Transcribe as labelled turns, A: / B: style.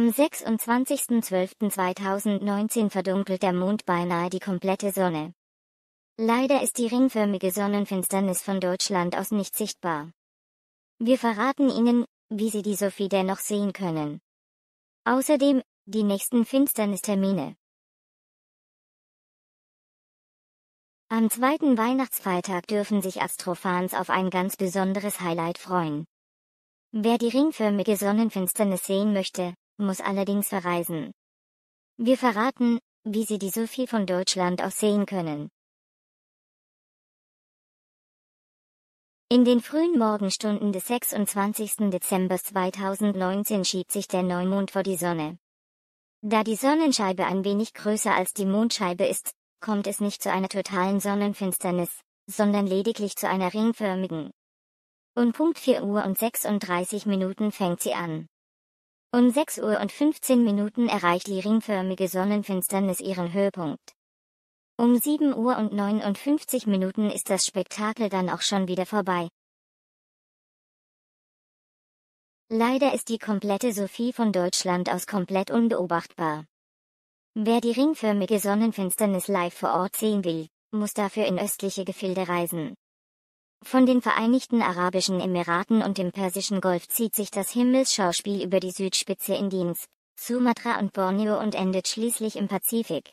A: Am 26.12.2019 verdunkelt der Mond beinahe die komplette Sonne. Leider ist die ringförmige Sonnenfinsternis von Deutschland aus nicht sichtbar. Wir verraten Ihnen, wie Sie die Sophie dennoch sehen können. Außerdem, die nächsten Finsternistermine. Am zweiten Weihnachtsfeiertag dürfen sich Astrofans auf ein ganz besonderes Highlight freuen. Wer die ringförmige Sonnenfinsternis sehen möchte, muss allerdings verreisen. Wir verraten, wie Sie die Sophie von Deutschland aus sehen können. In den frühen Morgenstunden des 26. Dezember 2019 schiebt sich der Neumond vor die Sonne. Da die Sonnenscheibe ein wenig größer als die Mondscheibe ist, kommt es nicht zu einer totalen Sonnenfinsternis, sondern lediglich zu einer ringförmigen. Um Punkt 4 Uhr und 36 Minuten fängt sie an. Um 6 Uhr und 15 Minuten erreicht die ringförmige Sonnenfinsternis ihren Höhepunkt. Um 7 Uhr und 59 Minuten ist das Spektakel dann auch schon wieder vorbei. Leider ist die komplette Sophie von Deutschland aus komplett unbeobachtbar. Wer die ringförmige Sonnenfinsternis live vor Ort sehen will, muss dafür in östliche Gefilde reisen. Von den Vereinigten Arabischen Emiraten und dem Persischen Golf zieht sich das Himmelsschauspiel über die Südspitze Indiens, Sumatra und Borneo und endet schließlich im Pazifik.